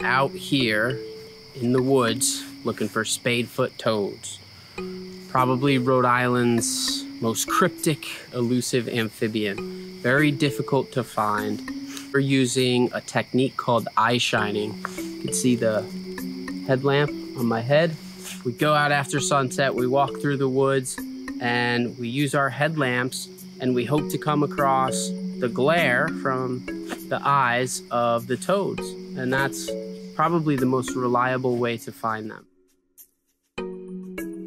are out here in the woods looking for spadefoot toads. Probably Rhode Island's most cryptic, elusive amphibian. Very difficult to find. We're using a technique called eye shining. You can see the headlamp on my head. We go out after sunset, we walk through the woods, and we use our headlamps and we hope to come across the glare from the eyes of the toads. And that's probably the most reliable way to find them.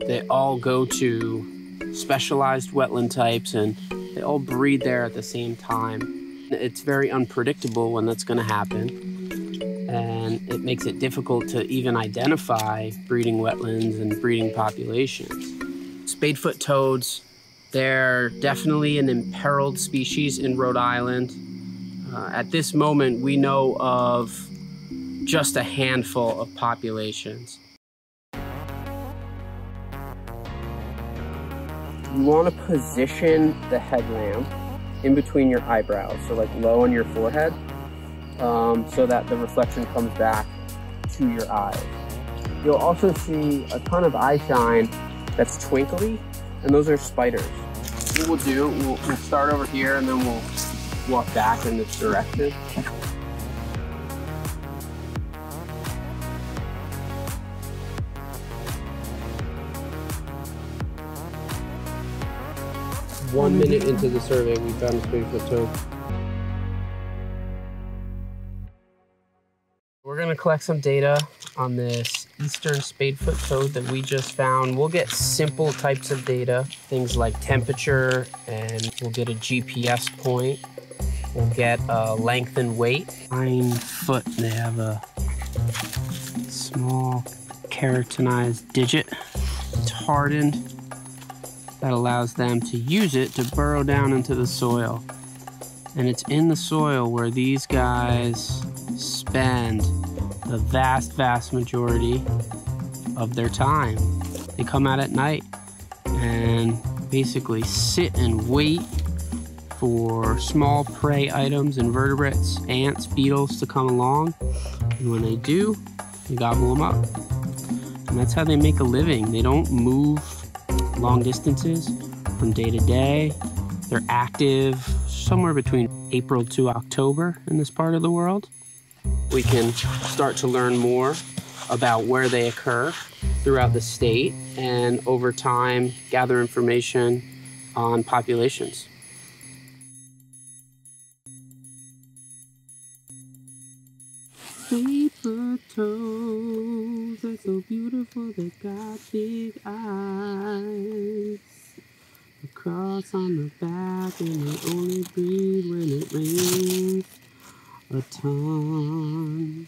They all go to specialized wetland types and they all breed there at the same time. It's very unpredictable when that's going to happen. And it makes it difficult to even identify breeding wetlands and breeding populations. Spadefoot toads, they're definitely an imperiled species in Rhode Island. Uh, at this moment, we know of just a handful of populations. You want to position the headlamp in between your eyebrows, so like low on your forehead, um, so that the reflection comes back to your eyes. You'll also see a ton of eye shine that's twinkly, and those are spiders. What we'll do, we'll, we'll start over here and then we'll walk back in this direction. One minute into the survey, we found a spadefoot toad. We're gonna collect some data on this eastern spadefoot toad that we just found. We'll get simple types of data, things like temperature, and we'll get a GPS point. We'll get a length and weight. Nine foot, they have a small keratinized digit. It's hardened that allows them to use it to burrow down into the soil. And it's in the soil where these guys spend the vast, vast majority of their time. They come out at night and basically sit and wait for small prey items, invertebrates, ants, beetles to come along. And when they do, they gobble them up. And that's how they make a living. They don't move long distances from day to day. They're active somewhere between April to October in this part of the world. We can start to learn more about where they occur throughout the state and over time gather information on populations. Paper toes, they're so beautiful, they got big eyes. A cross on the back, and they only breed when it rains a ton.